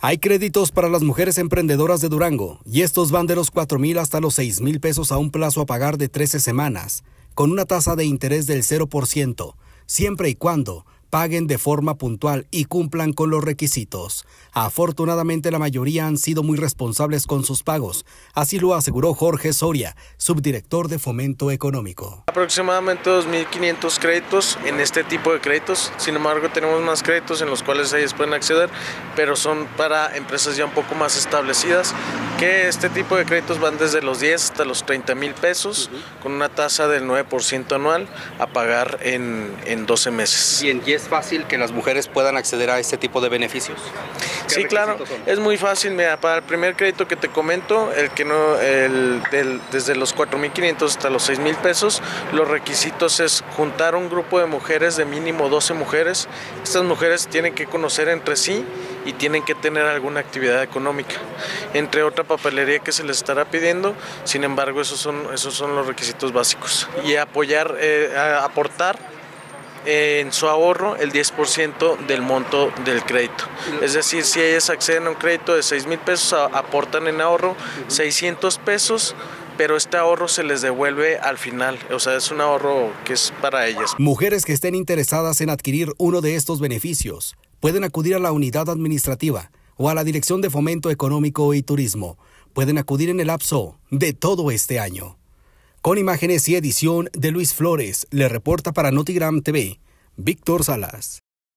Hay créditos para las mujeres emprendedoras de Durango y estos van de los 4 mil hasta los 6 mil pesos a un plazo a pagar de 13 semanas, con una tasa de interés del 0%, siempre y cuando paguen de forma puntual y cumplan con los requisitos. Afortunadamente la mayoría han sido muy responsables con sus pagos, así lo aseguró Jorge Soria, subdirector de Fomento Económico. Aproximadamente 2.500 créditos en este tipo de créditos, sin embargo tenemos más créditos en los cuales ellos pueden acceder, pero son para empresas ya un poco más establecidas, que este tipo de créditos van desde los 10 hasta los 30 mil pesos, con una tasa del 9% anual a pagar en, en 12 meses. ¿Y en es fácil que las mujeres puedan acceder a este tipo de beneficios? Sí, claro, es muy fácil. Mira, para el primer crédito que te comento, el que no, el, desde los 4.500 hasta los 6.000 pesos, los requisitos es juntar un grupo de mujeres, de mínimo 12 mujeres. Estas mujeres tienen que conocer entre sí y tienen que tener alguna actividad económica, entre otra papelería que se les estará pidiendo. Sin embargo, esos son, esos son los requisitos básicos. Y apoyar, eh, aportar en su ahorro el 10% del monto del crédito. Es decir, si ellas acceden a un crédito de 6 mil pesos, aportan en ahorro 600 pesos pero este ahorro se les devuelve al final, o sea, es un ahorro que es para ellas. Mujeres que estén interesadas en adquirir uno de estos beneficios pueden acudir a la unidad administrativa o a la Dirección de Fomento Económico y Turismo. Pueden acudir en el lapso de todo este año. Con imágenes y edición de Luis Flores, le reporta para Notigram TV, Víctor Salas.